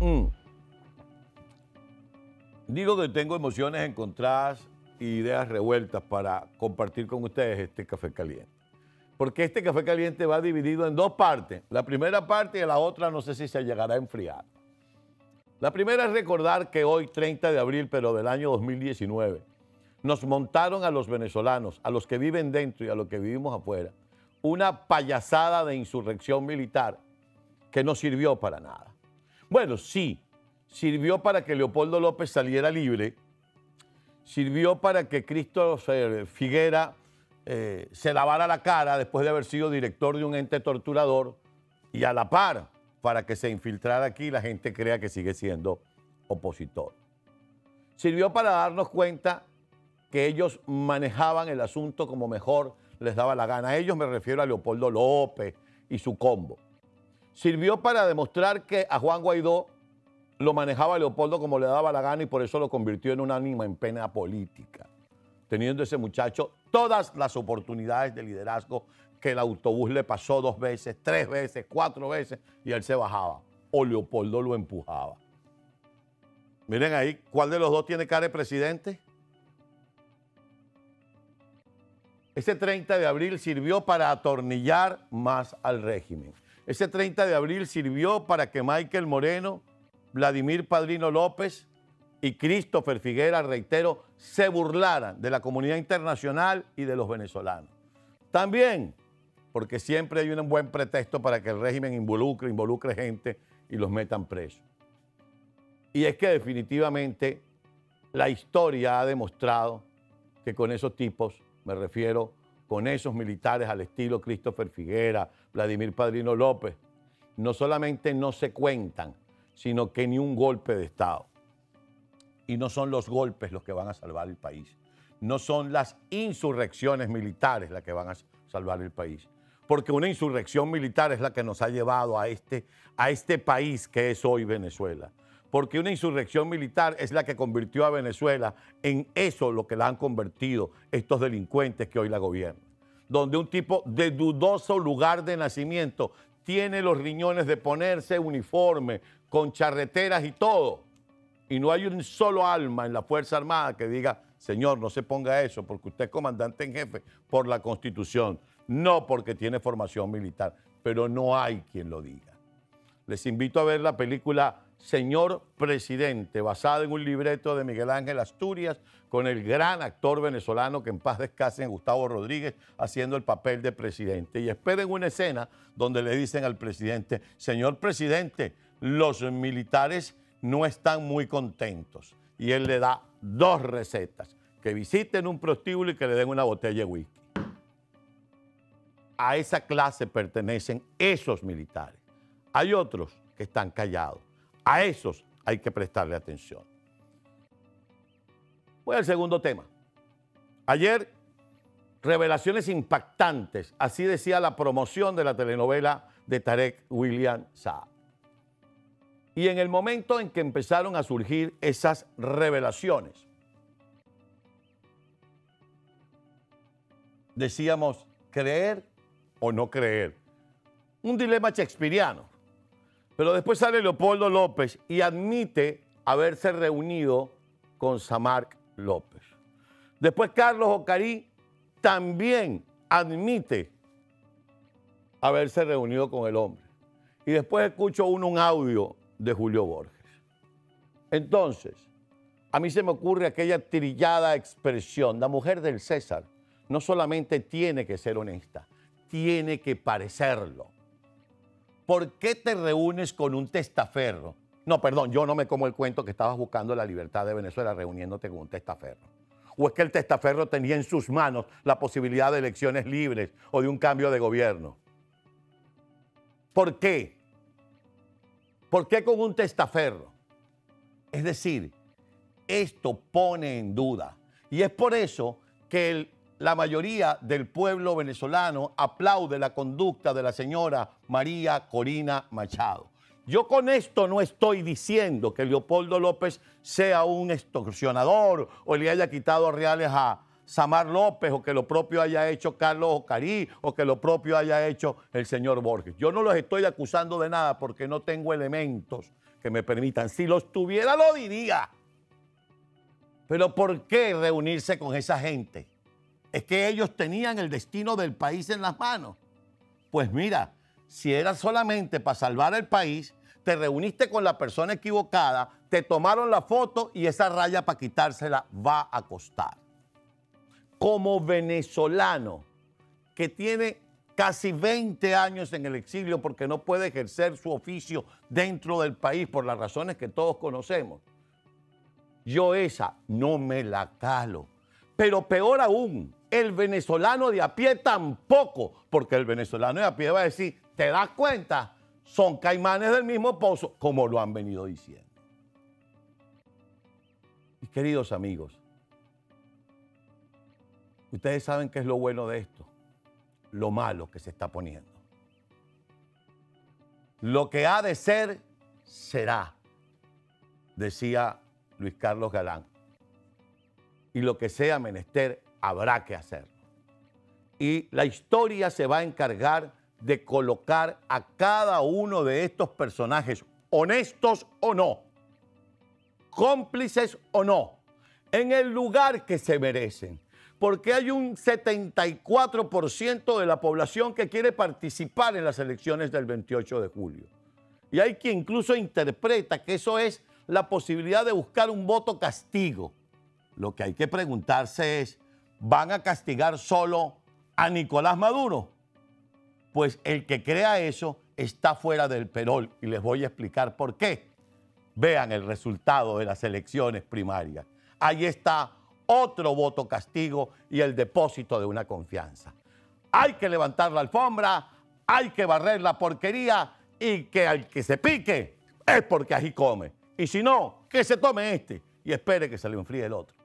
Mm. Digo que tengo emociones encontradas y ideas revueltas para compartir con ustedes este café caliente. Porque este café caliente va dividido en dos partes. La primera parte y la otra no sé si se llegará a enfriar. La primera es recordar que hoy, 30 de abril, pero del año 2019, nos montaron a los venezolanos, a los que viven dentro y a los que vivimos afuera, una payasada de insurrección militar que no sirvió para nada. Bueno, sí, sirvió para que Leopoldo López saliera libre, sirvió para que Cristo Figuera eh, se lavara la cara después de haber sido director de un ente torturador y a la par para que se infiltrara aquí la gente crea que sigue siendo opositor. Sirvió para darnos cuenta que ellos manejaban el asunto como mejor les daba la gana. A ellos me refiero a Leopoldo López y su combo. Sirvió para demostrar que a Juan Guaidó lo manejaba Leopoldo como le daba la gana y por eso lo convirtió en un ánima en pena política, teniendo ese muchacho todas las oportunidades de liderazgo que el autobús le pasó dos veces, tres veces, cuatro veces y él se bajaba o Leopoldo lo empujaba. Miren ahí, ¿cuál de los dos tiene cara de presidente? Ese 30 de abril sirvió para atornillar más al régimen. Ese 30 de abril sirvió para que Michael Moreno, Vladimir Padrino López y Christopher Figuera, reitero, se burlaran de la comunidad internacional y de los venezolanos. También porque siempre hay un buen pretexto para que el régimen involucre, involucre gente y los metan presos. Y es que definitivamente la historia ha demostrado que con esos tipos, me refiero con esos militares al estilo Christopher Figuera, Vladimir Padrino López, no solamente no se cuentan, sino que ni un golpe de Estado. Y no son los golpes los que van a salvar el país. No son las insurrecciones militares las que van a salvar el país porque una insurrección militar es la que nos ha llevado a este, a este país que es hoy Venezuela. Porque una insurrección militar es la que convirtió a Venezuela en eso lo que la han convertido estos delincuentes que hoy la gobiernan. Donde un tipo de dudoso lugar de nacimiento tiene los riñones de ponerse uniforme, con charreteras y todo. Y no hay un solo alma en la Fuerza Armada que diga, señor, no se ponga eso porque usted es comandante en jefe por la Constitución no porque tiene formación militar, pero no hay quien lo diga. Les invito a ver la película Señor Presidente, basada en un libreto de Miguel Ángel Asturias, con el gran actor venezolano que en paz descanse, Gustavo Rodríguez, haciendo el papel de presidente. Y esperen una escena donde le dicen al presidente, señor presidente, los militares no están muy contentos. Y él le da dos recetas, que visiten un prostíbulo y que le den una botella de whisky a esa clase pertenecen esos militares. Hay otros que están callados. A esos hay que prestarle atención. Voy al segundo tema. Ayer, revelaciones impactantes, así decía la promoción de la telenovela de Tarek William Saab. Y en el momento en que empezaron a surgir esas revelaciones, decíamos, creer o no creer. Un dilema shakespeariano. Pero después sale Leopoldo López y admite haberse reunido con Samarc López. Después Carlos Ocarí también admite haberse reunido con el hombre. Y después escucho uno un audio de Julio Borges. Entonces, a mí se me ocurre aquella trillada expresión, la mujer del César no solamente tiene que ser honesta, tiene que parecerlo. ¿Por qué te reúnes con un testaferro? No, perdón, yo no me como el cuento que estabas buscando la libertad de Venezuela reuniéndote con un testaferro. ¿O es que el testaferro tenía en sus manos la posibilidad de elecciones libres o de un cambio de gobierno? ¿Por qué? ¿Por qué con un testaferro? Es decir, esto pone en duda. Y es por eso que el la mayoría del pueblo venezolano aplaude la conducta de la señora María Corina Machado. Yo con esto no estoy diciendo que Leopoldo López sea un extorsionador o le haya quitado reales a Samar López o que lo propio haya hecho Carlos Ocarí o que lo propio haya hecho el señor Borges. Yo no los estoy acusando de nada porque no tengo elementos que me permitan. Si los tuviera, lo diría. Pero ¿por qué reunirse con esa gente? Es que ellos tenían el destino del país en las manos. Pues mira, si era solamente para salvar el país, te reuniste con la persona equivocada, te tomaron la foto y esa raya para quitársela va a costar. Como venezolano que tiene casi 20 años en el exilio porque no puede ejercer su oficio dentro del país por las razones que todos conocemos, yo esa no me la calo. Pero peor aún, el venezolano de a pie tampoco, porque el venezolano de a pie va a decir, ¿te das cuenta? son caimanes del mismo pozo, como lo han venido diciendo. Mis queridos amigos, ustedes saben qué es lo bueno de esto, lo malo que se está poniendo. Lo que ha de ser, será, decía Luis Carlos Galán. Y lo que sea menester, habrá que hacerlo. Y la historia se va a encargar de colocar a cada uno de estos personajes, honestos o no, cómplices o no, en el lugar que se merecen. Porque hay un 74% de la población que quiere participar en las elecciones del 28 de julio. Y hay quien incluso interpreta que eso es la posibilidad de buscar un voto castigo. Lo que hay que preguntarse es, ¿van a castigar solo a Nicolás Maduro? Pues el que crea eso está fuera del perol y les voy a explicar por qué. Vean el resultado de las elecciones primarias. Ahí está otro voto castigo y el depósito de una confianza. Hay que levantar la alfombra, hay que barrer la porquería y que al que se pique es porque así come. Y si no, que se tome este y espere que se le enfríe el otro.